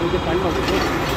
이렇게 빨리 가고, 이제